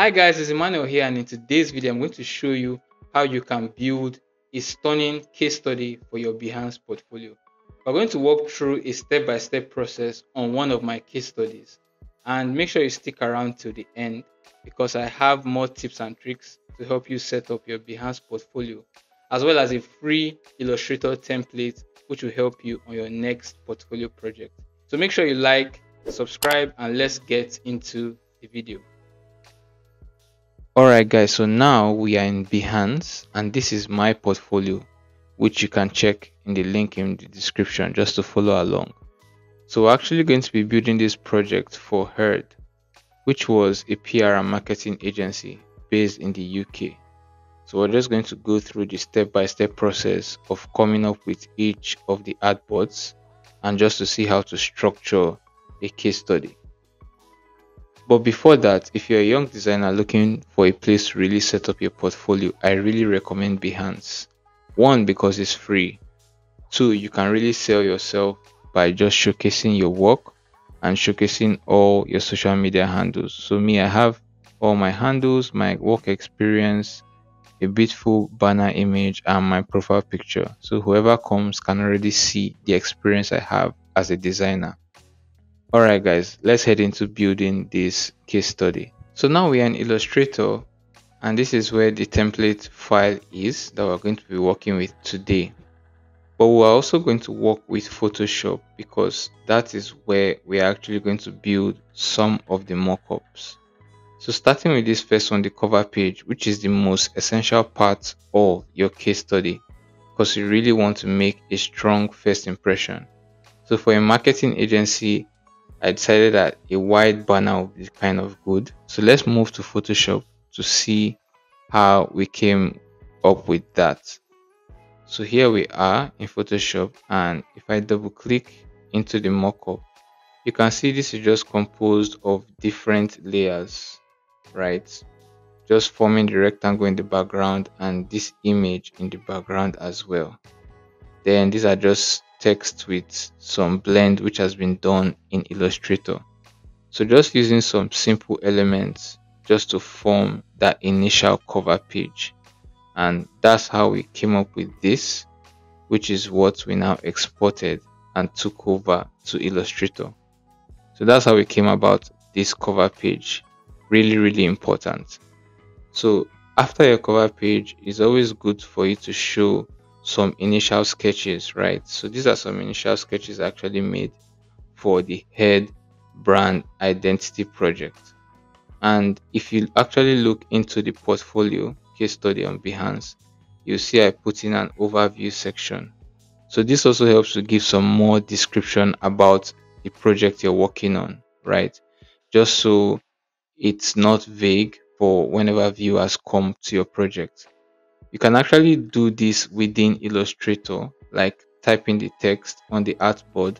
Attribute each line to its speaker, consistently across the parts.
Speaker 1: Hi guys, it's Emmanuel here and in today's video I'm going to show you how you can build a stunning case study for your Behance portfolio. We're going to walk through a step-by-step -step process on one of my case studies and make sure you stick around till the end because I have more tips and tricks to help you set up your Behance portfolio as well as a free Illustrator template which will help you on your next portfolio project. So make sure you like, subscribe and let's get into the video. Alright guys, so now we are in Behance and this is my portfolio which you can check in the link in the description just to follow along. So we're actually going to be building this project for Heard which was a PR and marketing agency based in the UK. So we're just going to go through the step-by-step -step process of coming up with each of the artboards and just to see how to structure a case study. But before that, if you're a young designer looking for a place to really set up your portfolio, I really recommend Behance. One, because it's free. Two, you can really sell yourself by just showcasing your work and showcasing all your social media handles. So me, I have all my handles, my work experience, a beautiful banner image and my profile picture. So whoever comes can already see the experience I have as a designer. Alright guys, let's head into building this case study. So now we are in Illustrator and this is where the template file is that we're going to be working with today. But we're also going to work with Photoshop because that is where we're actually going to build some of the mockups. So starting with this first one, the cover page, which is the most essential part of your case study because you really want to make a strong first impression. So for a marketing agency, I decided that a wide banner would be kind of good. So let's move to Photoshop to see how we came up with that. So here we are in Photoshop and if I double click into the mockup, you can see this is just composed of different layers right just forming the rectangle in the background and this image in the background as well then these are just text with some blend which has been done in illustrator. So just using some simple elements just to form that initial cover page. And that's how we came up with this which is what we now exported and took over to illustrator. So that's how we came about this cover page. Really really important. So after your cover page it's always good for you to show some initial sketches right? So these are some initial sketches actually made for the Heard brand identity project. And if you actually look into the portfolio case study on behance you see i put in an overview section. So this also helps to give some more description about the project you're working on right? Just so it's not vague for whenever viewers come to your project. You can actually do this within Illustrator, like typing the text on the artboard,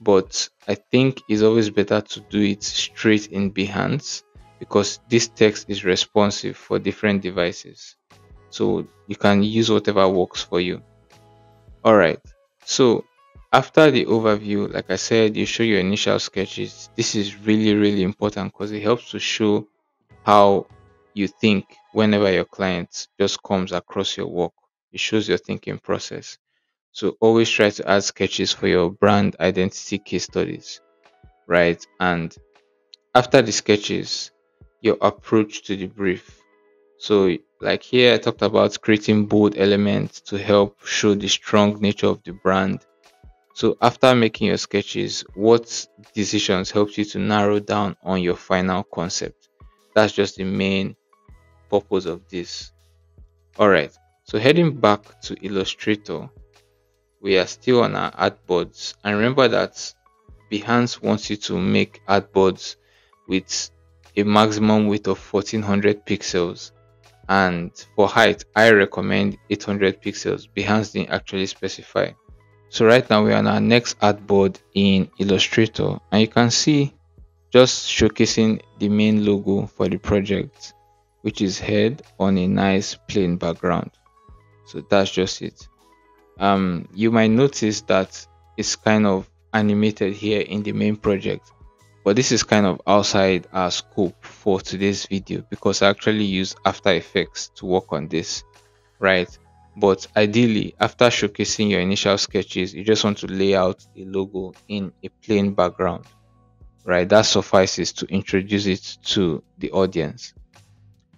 Speaker 1: but I think it's always better to do it straight in Behance because this text is responsive for different devices. So you can use whatever works for you. Alright, so after the overview like i said you show your initial sketches this is really really important because it helps to show how you think whenever your client just comes across your work it shows your thinking process. So always try to add sketches for your brand identity case studies right? And after the sketches your approach to the brief. So like here i talked about creating bold elements to help show the strong nature of the brand. So after making your sketches, what decisions helped you to narrow down on your final concept? That's just the main purpose of this. Alright, so heading back to Illustrator, we are still on our artboards and remember that Behance wants you to make artboards with a maximum width of 1400 pixels and for height I recommend 800 pixels. Behance didn't actually specify. So right now we are on our next artboard in Illustrator and you can see just showcasing the main logo for the project which is Heard on a nice plain background. So that's just it. Um, you might notice that it's kind of animated here in the main project but this is kind of outside our scope for today's video because I actually use After Effects to work on this, right? But ideally, after showcasing your initial sketches, you just want to lay out the logo in a plain background, right? That suffices to introduce it to the audience.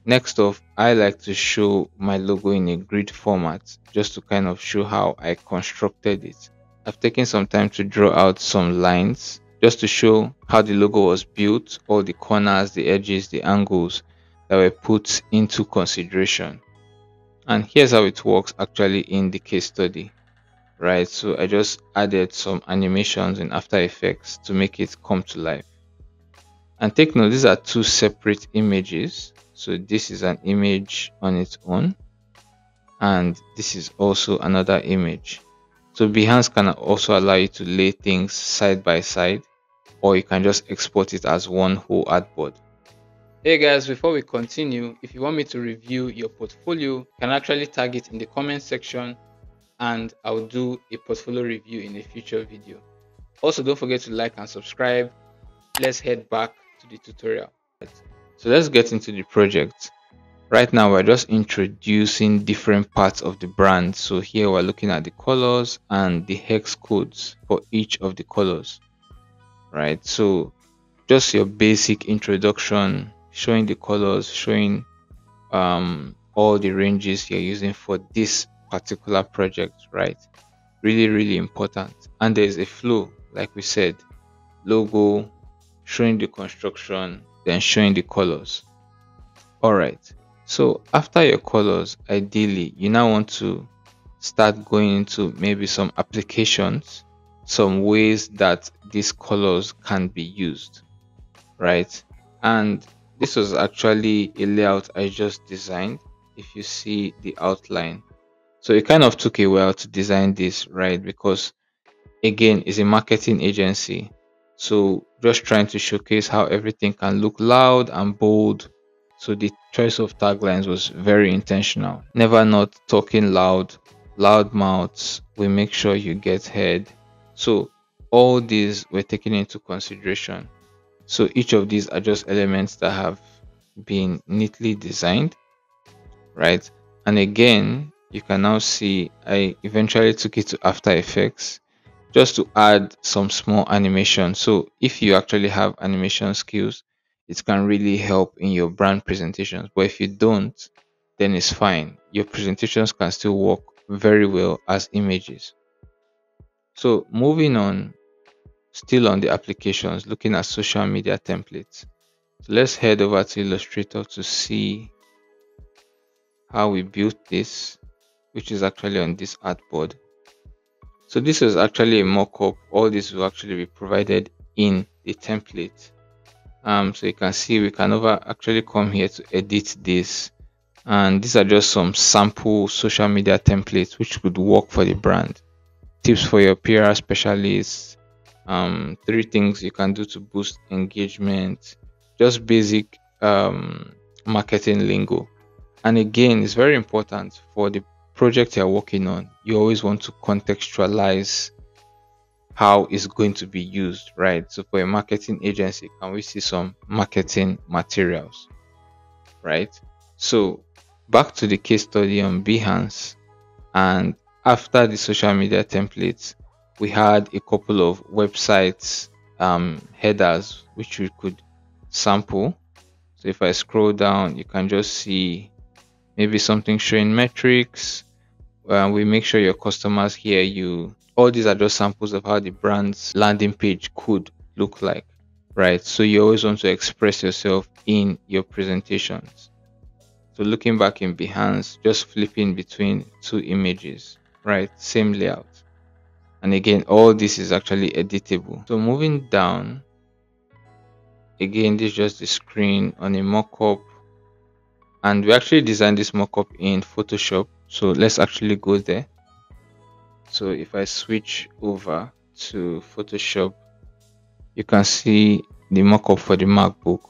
Speaker 1: Next off, I like to show my logo in a grid format just to kind of show how I constructed it. I've taken some time to draw out some lines just to show how the logo was built, all the corners, the edges, the angles that were put into consideration. And here's how it works actually in the case study, right? So I just added some animations in After Effects to make it come to life. And take note, these are two separate images. So this is an image on its own, and this is also another image. So Behance can also allow you to lay things side by side or you can just export it as one whole artboard. Hey guys, before we continue, if you want me to review your portfolio, you can actually tag it in the comment section and I'll do a portfolio review in a future video. Also, don't forget to like and subscribe. Let's head back to the tutorial. So let's get into the project. Right now, we're just introducing different parts of the brand. So here we're looking at the colors and the hex codes for each of the colors. Right. So just your basic introduction, showing the colors, showing um, all the ranges you're using for this particular project, right? Really, really important. And there's a flow, like we said, logo, showing the construction, then showing the colors. All right. So after your colors, ideally, you now want to start going into maybe some applications, some ways that these colors can be used, right? And this was actually a layout I just designed. If you see the outline, so it kind of took a while to design this, right? Because again, it's a marketing agency, so just trying to showcase how everything can look loud and bold so the choice of taglines was very intentional. Never not talking loud, loud mouths we make sure you get heard. So all these were taken into consideration. So each of these are just elements that have been neatly designed, right? And again, you can now see I eventually took it to After Effects just to add some small animation. So if you actually have animation skills, it can really help in your brand presentations. But if you don't, then it's fine. Your presentations can still work very well as images. So moving on, still on the applications, looking at social media templates. So let's head over to Illustrator to see how we built this, which is actually on this artboard. So this is actually a mock-up. All this will actually be provided in the template. Um, so you can see we can over actually come here to edit this. And these are just some sample social media templates which could work for the brand. Tips for your PR specialists um, three things you can do to boost engagement. Just basic um, marketing lingo. And again it's very important for the project you're working on you always want to contextualize how it's going to be used, right? So for a marketing agency, can we see some marketing materials, right? So back to the case study on Behance, and after the social media templates, we had a couple of websites um, headers which we could sample. So if I scroll down, you can just see maybe something showing metrics. Uh, we make sure your customers hear you all these are just samples of how the brand's landing page could look like, right? So you always want to express yourself in your presentations. So looking back in Behance, just flipping between two images, right? Same layout. And again, all this is actually editable. So moving down, again, this is just the screen on a mockup. And we actually designed this mockup in Photoshop. So let's actually go there. So if I switch over to Photoshop you can see the mockup for the MacBook.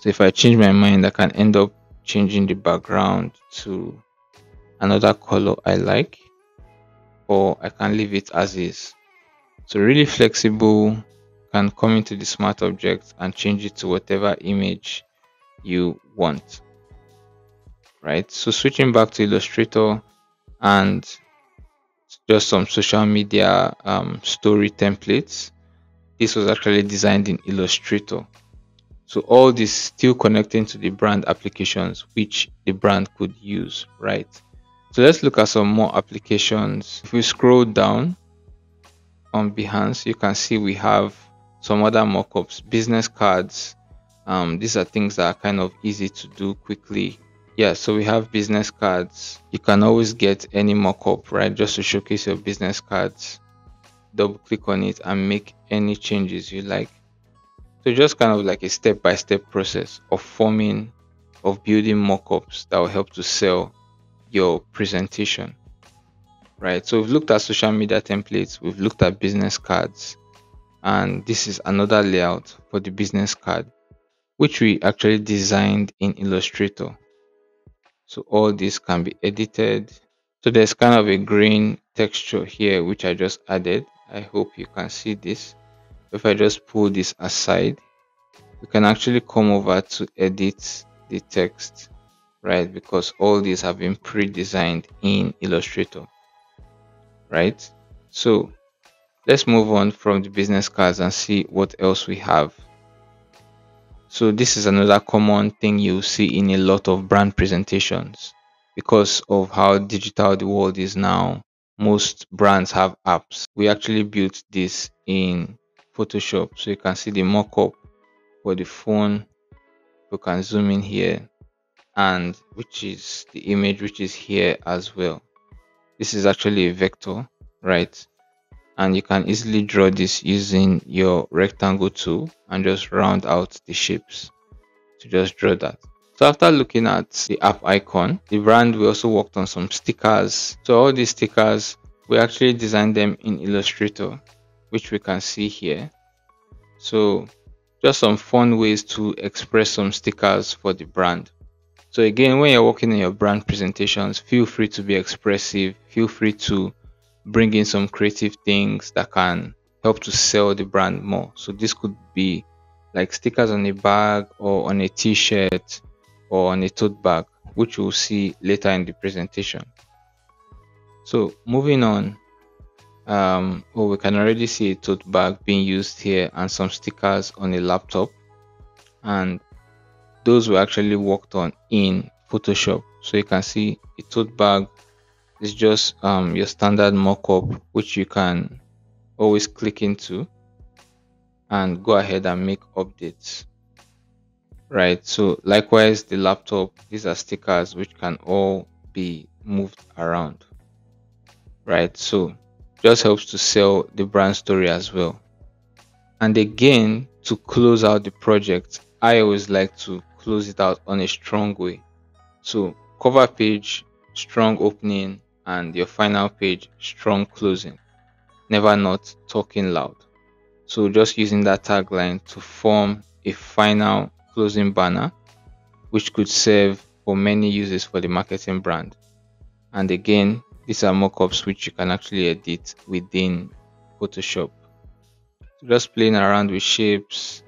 Speaker 1: So if I change my mind I can end up changing the background to another color I like or I can leave it as is. So really flexible can come into the smart object and change it to whatever image you want right? So switching back to illustrator and just some social media um, story templates this was actually designed in illustrator. So all this still connecting to the brand applications which the brand could use right? So let's look at some more applications. If we scroll down on behance you can see we have some other mockups business cards. Um, these are things that are kind of easy to do quickly yeah so we have business cards. You can always get any mockup right? Just to showcase your business cards. Double click on it and make any changes you like. So just kind of like a step-by-step -step process of forming of building mockups that will help to sell your presentation right? So we've looked at social media templates we've looked at business cards and this is another layout for the business card which we actually designed in illustrator so all this can be edited. So there's kind of a green texture here which i just added. I hope you can see this. If i just pull this aside you can actually come over to edit the text right? Because all these have been pre-designed in illustrator right? So let's move on from the business cards and see what else we have so this is another common thing you see in a lot of brand presentations because of how digital the world is now. Most brands have apps. We actually built this in Photoshop. So you can see the mockup for the phone. You can zoom in here and which is the image which is here as well. This is actually a vector, right? And you can easily draw this using your rectangle tool and just round out the shapes to just draw that. So after looking at the app icon the brand we also worked on some stickers. So all these stickers we actually designed them in illustrator which we can see here. So just some fun ways to express some stickers for the brand. So again when you're working in your brand presentations feel free to be expressive feel free to bring in some creative things that can help to sell the brand more. So this could be like stickers on a bag or on a t-shirt or on a tote bag, which we'll see later in the presentation. So moving on, um, oh, we can already see a tote bag being used here and some stickers on a laptop. And those were actually worked on in Photoshop. So you can see a tote bag it's just um, your standard mockup which you can always click into and go ahead and make updates. Right so likewise the laptop these are stickers which can all be moved around. Right so just helps to sell the brand story as well. And again to close out the project i always like to close it out on a strong way. So cover page strong opening and your final page strong closing. Never not talking loud. So just using that tagline to form a final closing banner which could serve for many uses for the marketing brand. And again these are mockups which you can actually edit within photoshop. So just playing around with shapes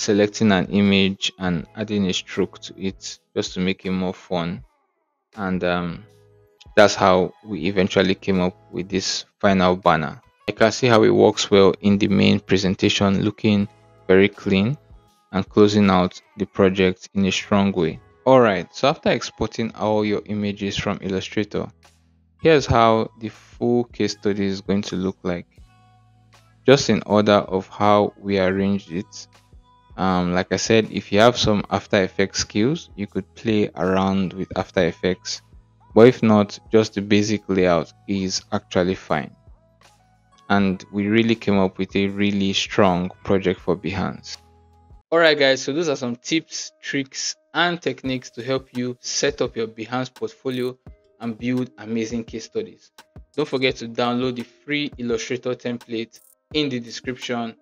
Speaker 1: selecting an image and adding a stroke to it just to make it more fun. And um, that's how we eventually came up with this final banner. You can see how it works well in the main presentation looking very clean and closing out the project in a strong way. Alright, so after exporting all your images from Illustrator, here's how the full case study is going to look like. Just in order of how we arranged it. Um, like I said, if you have some After Effects skills, you could play around with After Effects but if not just the basic layout is actually fine. And we really came up with a really strong project for behance. Alright guys so those are some tips tricks and techniques to help you set up your behance portfolio and build amazing case studies. Don't forget to download the free illustrator template in the description.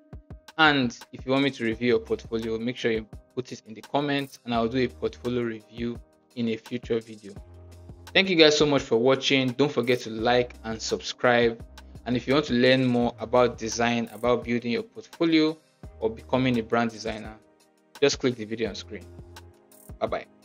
Speaker 1: And if you want me to review your portfolio make sure you put it in the comments and i'll do a portfolio review in a future video Thank you guys so much for watching. Don't forget to like and subscribe. And if you want to learn more about design, about building your portfolio, or becoming a brand designer, just click the video on screen. Bye bye.